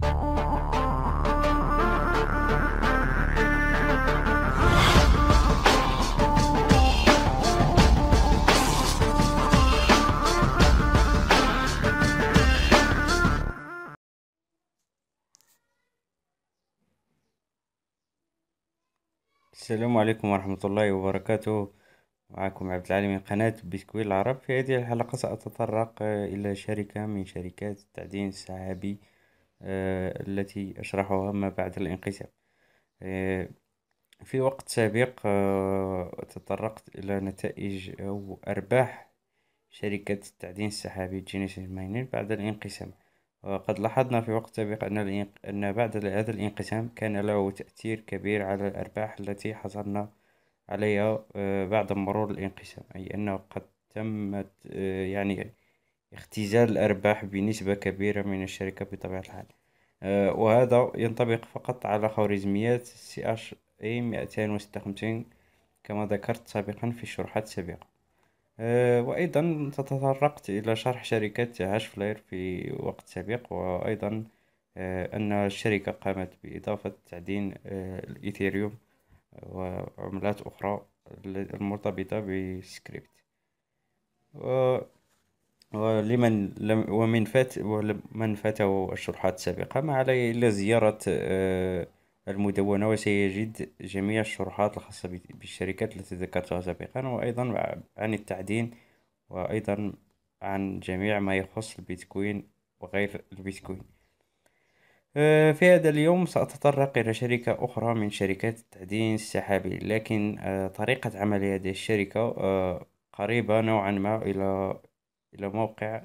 السلام عليكم ورحمة الله وبركاته. معكم عبد العالي من قناة بسكويت العرب. في هذه الحلقة سأتطرق إلى شركة من شركات التعدين السحابي التي أشرحها ما بعد الانقسام. آه، في وقت سابق آه، تطرقت إلى نتائج أو أرباح شركة التعدين السحابي جينيسيس ماينين بعد الانقسام. وقد لاحظنا في وقت سابق أن أن بعد هذا الانقسام كان له تأثير كبير على الأرباح التي حصلنا عليها آه، بعد مرور الانقسام. أي أنه قد تمت آه، يعني اختزال الأرباح بنسبة كبيرة من الشركة بطبيعة الحال. آه، وهذا ينطبق فقط على خوارزميات SHA مئتين وستة وخمسين كما ذكرت سابقا في الشروحات السابقة. آه، وأيضا تطرقت إلى شرح شركة HashFlare في وقت سابق وأيضا آه، أن الشركة قامت بإضافة تعدين الإيثيريوم وعملات أخرى المرتبطة بسكريبت. ولمن لم ومن فات ومن فاته الشروحات السابقة ما عليه إلا زيارة المدونة وسيجد جميع الشروحات الخاصة بالشركات التي ذكرتها سابقا وأيضا عن التعدين وأيضا عن جميع ما يخص البيتكوين وغير البيتكوين. آه، في هذا اليوم سأتطرق إلى شركة أخرى من شركات التعدين السحابي لكن آه، طريقة عمل هذه الشركة آه، قريبة نوعا ما إلى إلى موقع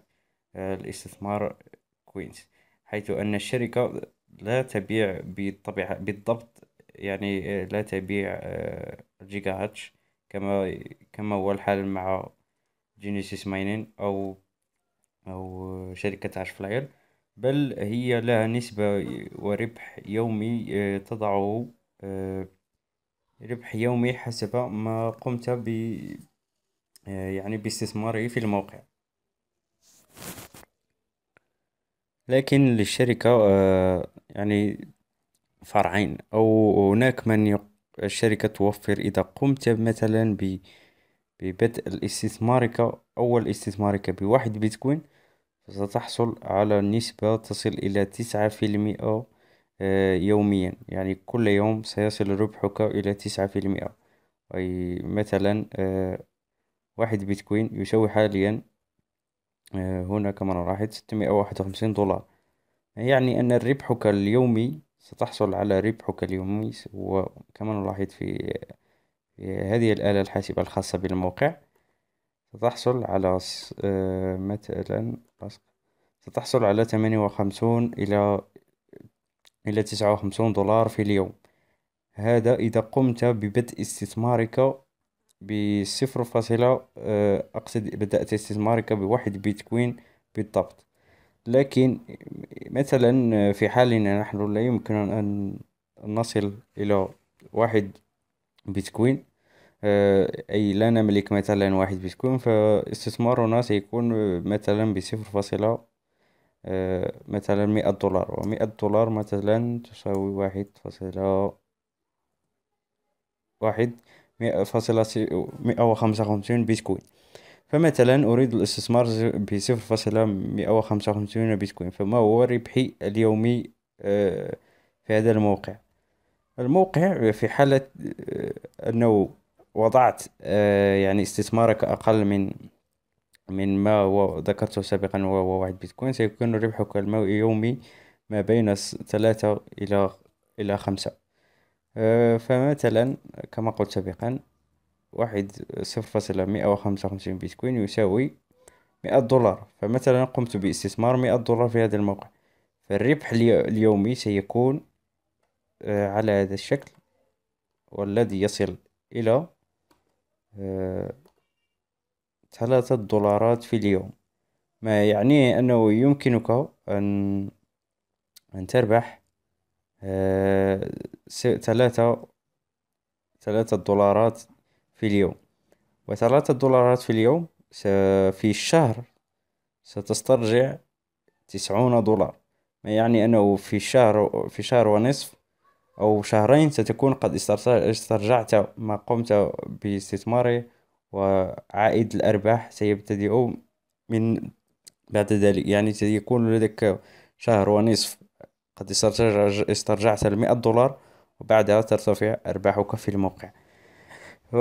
الاستثمار كوينز حيث أن الشركة لا تبيع بالطبيعة بالضبط يعني لا تبيع الجيجا هاتش كما كما هو الحال مع Genesis Mining أو أو شركة HashFlare بل هي لها نسبة وربح يومي تضعه ربح يومي حسب ما قمت ب يعني باستثماره في الموقع. لكن للشركة آه، يعني فرعين أو هناك من. الشركة توفر إذا قمت مثلا. ببدء الاستثمارك أول استثمارك بواحد بيتكوين ستحصل على نسبة تصل إلى تسعة في المئة آه، يوميا يعني كل يوم سيصل ربحك إلى تسعة في المئة أي مثلا آه، واحد بيتكوين يساوي حاليا هنا كما وواحد وخمسين دولار. يعني أن ربحك اليومي ستحصل على ربحك اليومي وكما نلاحظ في في هذه الآلة الحاسبة الخاصة بالموقع. ستحصل على آه، مثلا ستحصل على ثمانية وخمسون إلى إلى تسعة وخمسون دولار في اليوم. هذا إذا قمت ببدء استثمارك بصفر فاصلة آه، أقصد بدأت استثمارك بواحد بيتكوين بالضبط. لكن مثلا في حالنا نحن لا يمكن أن نصل إلى واحد بيتكوين آه، أي لا نملك مثلا واحد بيتكوين فاستثمارنا سيكون مثلا بصفر فاصلة آه، مثلا مئة دولار. ومئة دولار مثلا تساوي واحد فاصلة واحد مئة فاصلة مئة وخمسة وخمسين بيتكوين. فمثلا أريد الاستثمار بصفر فاصلة مئة وخمسة وخمسين بيتكوين. فما هو ربحي اليومي آه، في هذا الموقع؟ الموقع في حالة آه، أنه وضعت آه، يعني استثمارك أقل من من ما هو ذكرته سابقا وهو واحد بيتكوين. سيكون ربحك اليومي ما بين ثلاثة إلى إلى خمسة. فمثلا كما قلت سابقا واحد صفر فاصلة مئة وخمسة وخمسين بيتكوين يساوي مئة دولار. فمثلا قمت باستثمار مئة دولار في هذا الموقع. فالربح اليومي سيكون آه، على هذا الشكل والذي يصل إلى آه، ثلاثة دولارات في اليوم. ما يعني أنه يمكنك أن أن تربح ثلاثة ثلاثة دولارات في اليوم. وثلاثة دولارات في اليوم في الشهر ستسترجع تسعون دولار. يعني أنه في شهر في شهر ونصف أو شهرين ستكون قد استرجعت ما قمت باستثماره وعائد الأرباح سيبتدئ من بعد ذلك. يعني سيكون لديك شهر ونصف قد استرجعت المئة دولار وبعدها ترتفع أرباحك في الموقع. و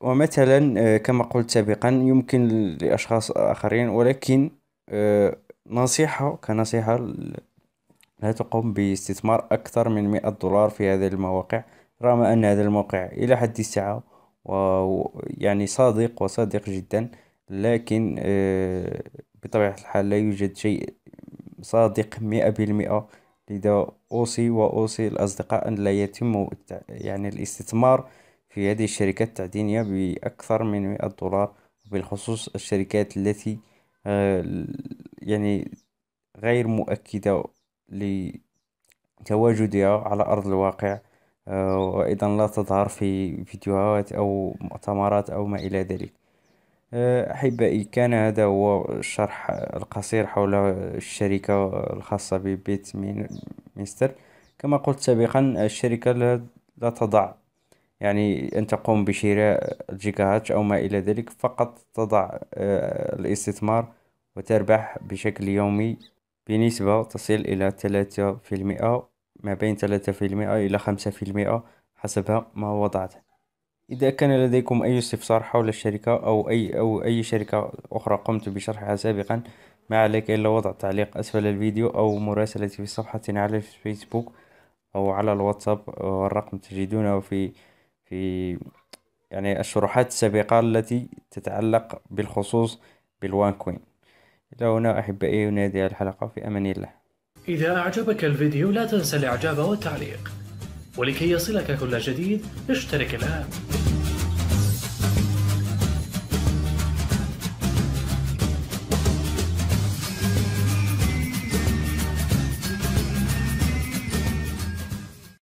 ومثلا كما قلت سابقا يمكن لأشخاص آخرين ولكن نصيحة كنصيحة لا تقوم باستثمار أكثر من مئة دولار في هذه المواقع رغم أن هذا الموقع إلى حد الساعة ويعني صادق وصادق جدا لكن بطبيعة الحال لا يوجد شيء صادق مئة بالمئة لذا أوصي وأوصي الأصدقاء أن لا يتم يعني الاستثمار في هذه الشركات التعدينية بأكثر من مئة دولار بالخصوص الشركات التي يعني غير مؤكدة لتواجدها على أرض الواقع وأيضا لا تظهر في فيديوهات أو مؤتمرات أو ما إلى ذلك. أحبائي كان هذا هو الشرح القصير حول الشركة الخاصة ببيت ميستر. كما قلت سابقا الشركة لا تضع يعني أن تقوم بشراء الجيجاهات أو ما إلى ذلك فقط تضع الاستثمار وتربح بشكل يومي بنسبة تصل إلى ثلاثة في المئة ما بين ثلاثة في المئة إلى خمسة في المئة حسب ما وضعته. إذا كان لديكم أي استفسار حول الشركة أو أي أو أي شركة أخرى قمت بشرحها سابقا ما عليك إلا وضع تعليق أسفل الفيديو أو مراسلتي في صفحتنا على الفيسبوك أو على الواتساب والرقم تجدونه في في يعني الشروحات السابقة التي تتعلق بالخصوص بالوان كوين. إلى هنا أحبائي ينادي الحلقة في أمان الله. إذا أعجبك الفيديو لا تنسى الإعجاب والتعليق ولكي يصلك كل جديد اشترك الآن.